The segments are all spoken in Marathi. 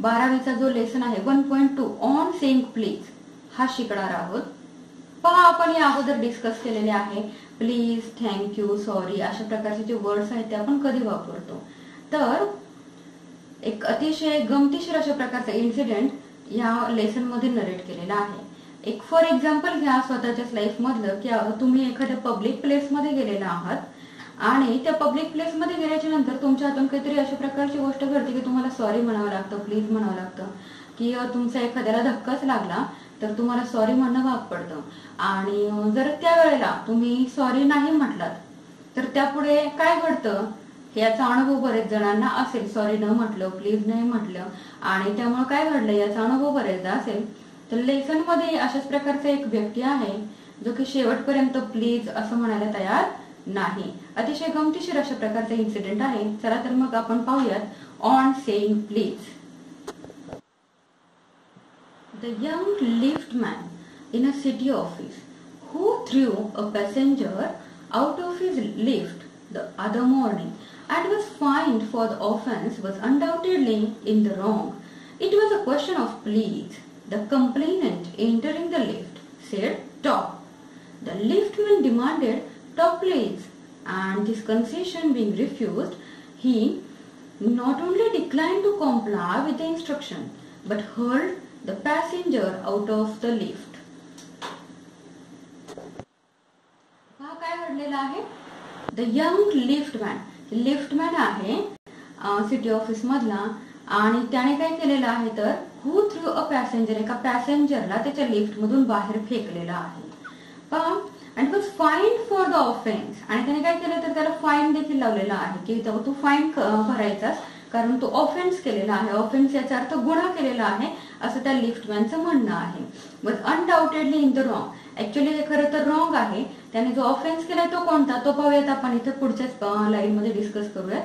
बारावीचा जो लेसन आहे one point two on saying please हा शिकणार आहोत. पहा आपण या अगोदर डिस्कस केलेले आहे. प्लीज थँक्यू सॉरी अशा प्रकारचे जे वर्ड्स आहेत ते आपण कधी वापरतो. तर एक अतिशय गमतीशीर अशा प्रकारचा इन्सिडेंट या लेसनमध्ये नरेट केलेला आहे. एक फॉर एक्झाम्पल घ्या स्वतःच्याच लाईफ मधलं की तुम्ही एखाद्या पब्लिक प्लेस मध्ये गेलेला आहात. आणि त्या पब्लिक प्लेस मध्ये गेल्याच्यानंतर तुमच्या हातून काहीतरी अशा प्रकारची गोष्ट घडते की तुम्हाला सॉरी म्हणावं लागतं प्लीज म्हणावं लागतं. की तुमचा एखाद्याला धक्काच लागला तर तुम्हाला सॉरी म्हणणं भाग पडतं. आणि जर त्या वेळेला तुम्ही सॉरी नाही म्हटलात तर त्यापुढे काय घडतं? याचा अनुभव बरेच जणांना असेल सॉरी न म्हटलं प्लीज नाही म्हटलं. आणि त्यामुळे काय घडलं? याचा अनुभव बरेचदा असेल. तर लेसनमध्ये अशाच प्रकारचा एक व्यक्ती आहे जो की शेवटपर्यंत प्लीज असं म्हणायला तयार नाही अतिशय गमतीशीर अशा प्रकारचा इन्सिडेंट आहे चला तर मग आपण पाहूयात on saying please The young liftman in a city office who threw a passenger out of his lift the other morning and was fined for the offense was undoubtedly in the wrong. It was a question of please. The complainant entering the lift said top. The liftman demanded top please and this concession being refused, he not only declined to comply with the instruction but hurled the passenger out of the lift. हा काय घडलेला आहे द यंग लिफ्टमॅन लिफ्टमॅन आहे सिटी ऑफिस मधला आणि त्याने काय केलेलं आहे तर हु थ्रू अ पॅसेंजर एका पॅसेंजरला त्याच्या लिफ्ट मधून बाहेर फेकलेला आहे पहा अँड तो फाईन फॉर द ऑफेन्स आणि त्याने काय केलं तर त्याला फाईन देखील लावलेला आहे. की तू फाईन भरायचास. कारण तो ऑफेन्स केलेला आहे. ऑफेन्स याचा अर्थ गुन्हा केलेला आहे असं त्या लिफ्टमॅनचं म्हणणं आहे. But undoubtedly in the wrong actually हे खरं तर रॉंग आहे. त्याने जो ऑफेन्स केलाय तो कोणता? तो पाहूयात आपण इथे पुढच्याच लाईन मध्ये डिस्कस करूयात.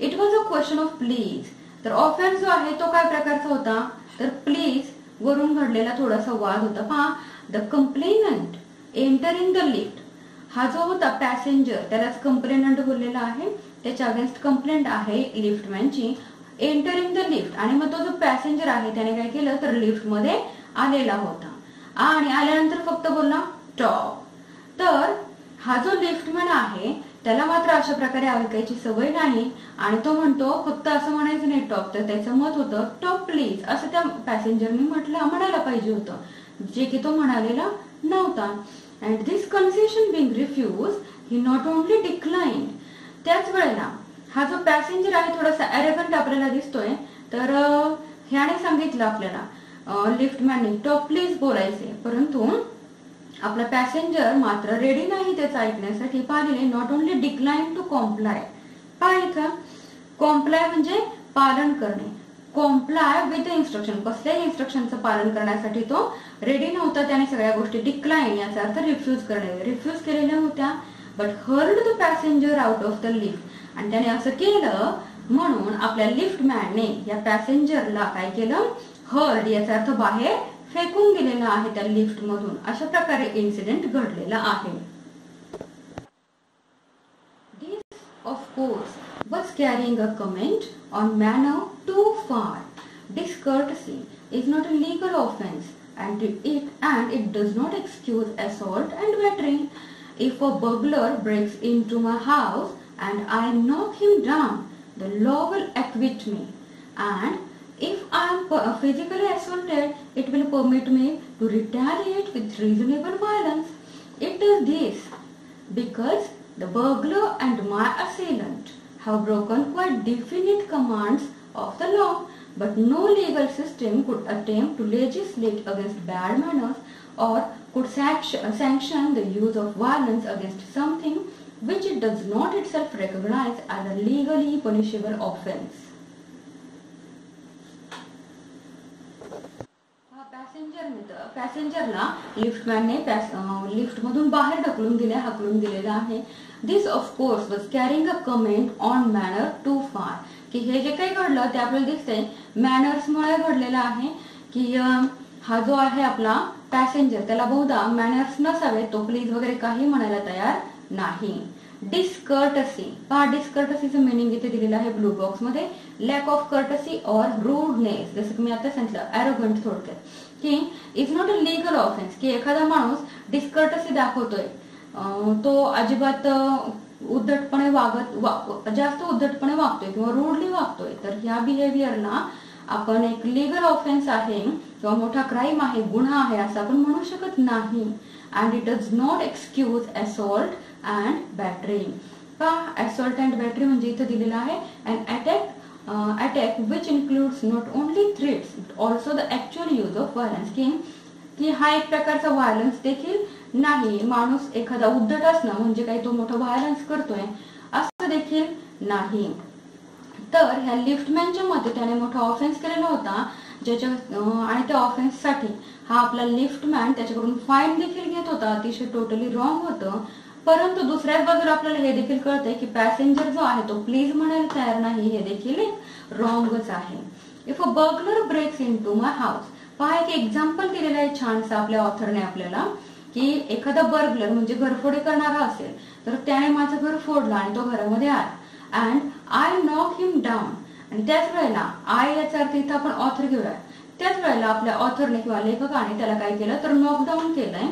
It was a question of please तर ऑफेन्स जो आहे तो काय प्रकारचा होता? तर प्लीज वरून घडलेला थोडासा वाद होता. पहा the complainant enter in the lift हा जो होता पॅसेंजर त्यालाच कंप्लेनंट बोललेला आहे. त्याच्या अगेन्स्ट कंप्लेंट आहे लिफ्टमॅनची एंटर इन द लिफ्ट आणि मग तो जो पॅसेंजर आहे त्याने काय केलं? तर लिफ्टमध्ये आलेला होता. आणि आल्यानंतर फक्त बोलला टॉप तर हा जो लिफ्टमॅन आहे त्याला मात्र अशा प्रकारे ऐकायची सवय नाही. आणि तो म्हणतो फक्त असं म्हणायचं नाही टॉप तर त्याचं मत होतं टॉप प्लीज असं त्या पॅसेंजरने म्हटलं म्हणायला पाहिजे होतं. जे की तो म्हणालेला नव्हता and this concession being refused he not only declined त्याच वेळेला हा जो पॅसेंजर आहे थोडासा अरेगंट आपल्याला दिसतोय तर ह्याने सांगितलं आपल्याला लिफ्ट मॅनने टॉप प्लीज बोलायचे. परंतु आपला पॅसेंजर मात्र रेडी नाही त्याचं ऐकण्यासाठी. पाहिलेले not only decline to comply पहा का कॉम्प्लाय म्हणजे पालन करणे. कॉम्प्लाय विथ इन्स्ट्रक्शन कसल्याही इन्स्ट्रक्शनचं पालन करण्यासाठी तो रेडी नव्हता. त्याने सगळ्या गोष्टी डिक्लाईन याचा अर्थ रिफ्यूज करणे. रिफ्यूज केलेल्या होत्या but heard the passenger out of the lift आणि त्याने असं केलं म्हणून आपल्या लिफ्ट मॅनने या पॅसेंजरला काय केलं? हर्ड याचा अर्थ बाहेर फेकून गेलेला आहे त्या लिफ्ट मधून. अशा प्रकारे इन्सिडेंट घडलेला आहे. This of course was carrying a comment on manner far. Discourtesy is not a legal offense and it and it does not excuse assault and battery. If a burglar breaks into my house and I knock him down, the law will acquit me. And if I am physically assaulted, it will permit me to retaliate with reasonable violence. It does this because the burglar and my assailant have broken quite definite commands of the law, but no legal system could attempt to legislate against bad manners or could sanction the use of violence against something which it does not itself recognize as a legally punishable offense. पॅसेंजरला लिफ्टमॅनने लिफ्ट मधून बाहेर ढकलून दिले हाकलून दिलेलं आहे this of course was carrying a comment on manner to far की हे जे काही घडलं ते आपल्याला दिसतंय. मॅनर्स मुळे घडलेलं आहे की हा जो आहे आपला पॅसेंजर त्याला बहुधा मॅनर्स नसावे तो प्लीज वगैरे काही म्हणायला तयार नाही. डिस्कर्टसी पहा डिस्कर्टसीचं मिनिंग इथे दिलेलं आहे ब्लू बॉक्समध्ये. Lack of courtesy or rudeness जसं की मी आता सांगितलं अरोगंट थोडक्यात. की is not a legal offence की एखादा माणूस डिस्कर्टसी दाखवतोय. तो अजिबात उद्धटपणे वागत जास्त उद्धटपणे वागतोय किंवा रूडली वागतोय तर ह्या बिहेवियरला आपण एक लिगल ऑफेन्स आहे किंवा मोठा क्राईम आहे गुन्हा आहे असं आपण म्हणू शकत नाही. And it does not excuse assault and battery का असॉल्ट अँड बॅटरी म्हणजे इथं दिलेलं आहे. And attack attack which includes not only threats also the actual use of violence की की हा एक प्रकारचा व्हायलन्स देखील नाही. माणूस एखादा उद्धट असणं म्हणजे काही तो मोठा व्हायलन्स करतोय असं देखील नाही. तर ह्या लिफ्टमॅनच्या मते त्याने मोठा ऑफेन्स केलेला होता ज्याच्या आणि त्या ऑफेन्ससाठी हा आपला लिफ्टमॅन त्याच्याकडून फाईन देखील घेत होता. अतिशय टोटली रॉंग होतं. परंतु दुसऱ्याच बाजूला आपल्याला हे देखील कळतंय की पॅसेंजर जो आहे तो प्लीज म्हणायला तयार नाही. हे देखील एक रॉंगच आहे. If a burglar breaks in to my house पहा एक एक्झाम्पल दिलेला आहे छानसा आपल्या ऑथरने आपल्याला की एखादा बर्गलर म्हणजे घरफोडी करणारा असेल तर त्याने माझं घर फोडलं आणि तो घरामध्ये आला. And I knock him down आणि त्याच वेळेला आय याचा अर्थ इथं आपण ऑथर घेऊया. त्याच वेळेला आपल्या ऑथरने किंवा लेखकाने त्याला काय केलं? तर नॉकडाऊन केलंय.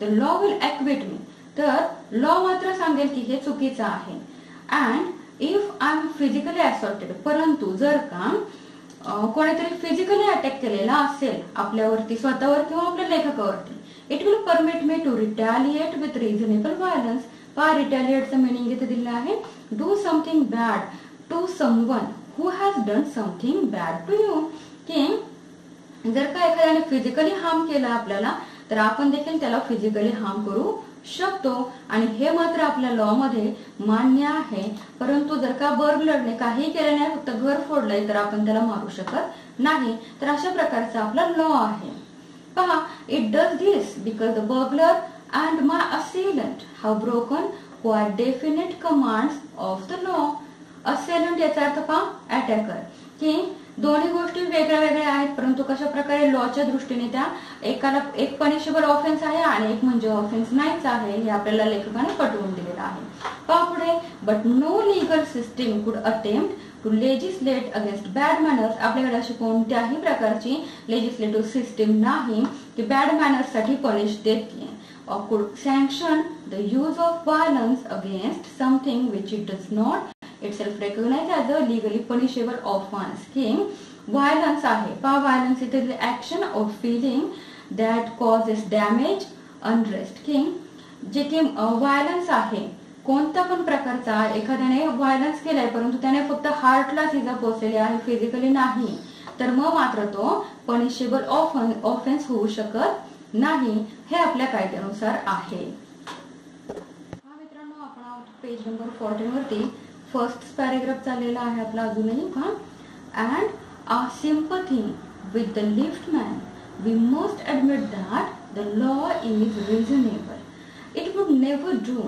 The law will acquit me तर लॉ मात्र सांगेल की हे चुकीचं आहे. And if I am physically assaulted परंतु जर का कोणीतरी फिजिकली अटॅक केलेला असेल आपल्यावरती स्वतःवर किंवा हो, आपल्या लेखकावरती. It will permit me to retaliate with reasonable violence पा रिटॅलिएटचं मिनिंग इथे दिलेलं आहे. Do something bad to someone who has done something bad to you की जर का एखाद्याने फिजिकली हार्म केलं आपल्याला तर आपण देखील त्याला फिजिकली हार्म करू शकतो. आणि हे मात्र आपल्या लॉ मध्ये मान्य आहे. परंतु जर का बर्गलरने काही केलं नाही फक्त घर फोडलंय तर आपण त्याला मारू शकत नाही. तर अशा प्रकारचा आपला लॉ आहे. पहा it does this because the burglar and my assailant have broken quite definite command of the law assailant याचा अर्थ पहा अटॅकर की दोन्ही गोष्टी वेगळ्या वेगळ्या परंतु कशा प्रकारे लॉच्या दृष्टीने त्या एकाला एक पनिशेबल ऑफेन्स आणि एक ऑफेन्स नाहीच आहे, हे आपल्याला लेखकाने पटवून दिलेलं आहे. But no legal system could attempt to legislate against bad manners आपल्याकडे अशी कोणत्याही प्रकारची लेजिस्लेटिव्ह सिस्टीम नाही की बॅड मॅनर्स पनिश देते or could sanction the use of violence against something which it does not itself recognized as a legally punishable offense. की व्हायलन्स आहे. पहा व्हायलन्स इथे action of feeling that causes damage unrest की जे की व्हायलन्स आहे. कोणत्या पण प्रकारचा एखाद्याने व्हायलन्स केलाय परंतु त्याने फक्त हार्टलाच इजा पोचलेली आहे फिजिकली नाही. तर मग मात्र तो पनिशेबल ऑफेन्स होऊ शकत नाही. हे आपल्या कायद्यानुसार आहे. हा मित्रांनो आपण पेज नंबर फोर्टीन वरती. फर्स्ट पॅरेग्राफ चाललेला आहे आपला अजूनही हा and uh sympathy with the lift man we must admit that the law is reasonable it would never do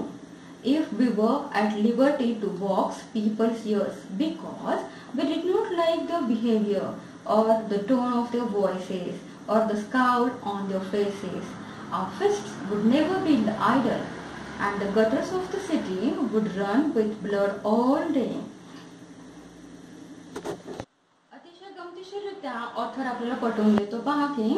if we were at liberty to box people's ears because we did not like the behavior or the tone of their voices or the scowl on their faces. Our fists would never be idle and the gutters of the city Would run with blood all day. अतिशय गमतीशीररित्या ऑथर आपल्याला पटवून देतो. पहा की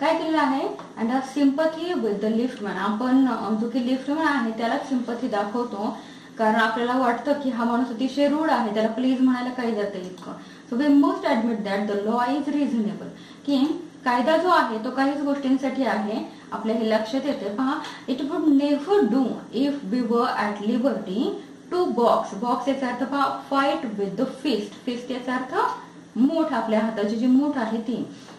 काय केलेलं आहे? And sympathy with the liftman आपण जो की लिफ्टमॅन आहे त्यालाच सिम्पथी दाखवतो. कारण आपल्याला वाटतं की हा माणूस अतिशय रूढ आहे. त्याला प्लीज म्हणायला काही जातं इतकं. So we must admit that the law is reasonable की कायदा जो आहे तो काहीच गोष्टींसाठी आहे. आपल्या हे लक्षात येते पहा. It would never do if we were at liberty to box box याचा अर्थ पहा fight with the fist fist याचा अर्थ मूठ आपल्या हाताची जी मूठ आहे ती.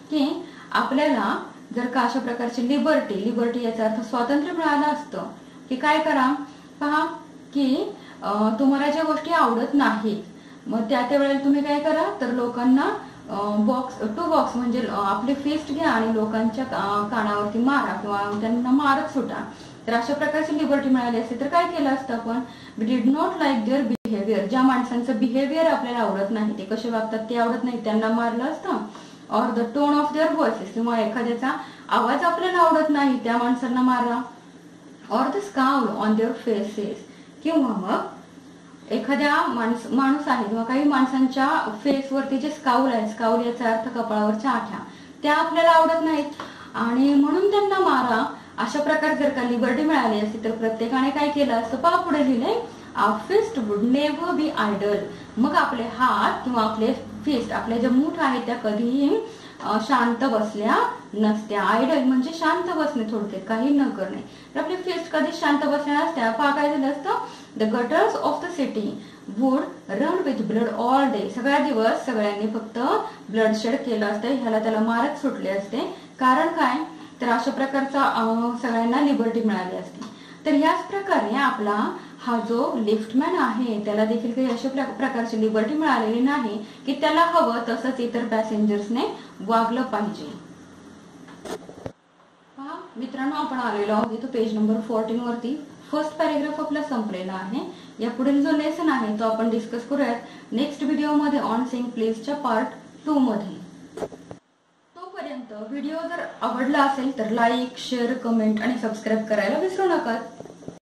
की आपल्याला जर का अशा प्रकारची लिबर्टी लिबर्टी याचा अर्थ स्वातंत्र्य मिळालं असतं की काय करा? पहा की तुम्हाला ज्या गोष्टी आवडत नाहीत मग त्या त्या वेळेला तुम्ही काय करा? तर लोकांना बॉक्स टू बॉक्स म्हणजे आपले फिस्ट घ्या आणि लोकांच्या कानावरती मारा किंवा त्यांना मारत सुटा. तर अशा प्रकारची लिबर्टी मिळाली असते. तर काय केलं असतं आपण? We did not like their behaviour ज्या माणसांचं बिहेवियर आपल्याला आवडत नाही ते कसे वागतात ते आवडत नाही त्यांना मारलं असतं. Or the tone of their voices किंवा एखाद्याचा आवाज आपल्याला आवडत नाही त्या माणसांना मारा. Or the scowl on their faces किंवा मग एखाद्या माणस माणूस आहे किंवा काही माणसांच्या फेसवरती जे स्काउल आहे स्काउल याचा अर्थ कपाळावरच्या आठ्या त्या आपल्याला आवडत नाहीत. आणि म्हणून त्यांना मारा. अशा प्रकारे जर का लिबर्टी मिळाली असती तर प्रत्येकाने काय केलं असतं? पहा पुढे लिहिलंय fist would never be idle मग आपले हात किंवा आपले फिस्ट आपल्या ज्या मूठ आहेत त्या कधीही शांत बसल्या नसत्या. आयडल म्हणजे शांत बसणे थोडक्यात काही न करणे. तर आपले फिस्ट कधी शांत बसल्या नसत्या पहा काय झालं असतं. The gutters of the city would run with blood all day सगळ्या दिवस सगळ्यांनी फक्त ब्लड शेड केलं असतं. ह्याला त्याला मारत सुटले असते. कारण काय? तर अशा प्रकारचा सगळ्यांना लिबर्टी मिळाली असती. तर याच प्रकारे आपला हा जो लिफ्टमॅन आहे त्याला देखील काही अशा प्रकारची लिबर्टी मिळालेली नाही की त्याला हवं तसंच इतर पॅसेंजर्सने वागलं पाहिजे. पहा मित्रांनो आपण आलेलो आहोत इथं पेज नंबर फोर्टीन वरती. फर्स्ट पॅरेग्राफ आपला संपलेला आहे. या पुढील जो लेसन आहे तो आपण डिस्कस करूयात. नेक्स्ट व्हिडिओमध्ये ऑन सिंग प्लेसच्या पार्ट टू मध्ये. तोपर्यंत व्हिडिओ जर आवडला असेल तर लाईक शेअर कमेंट आणि सबस्क्राईब करायला विसरू नका.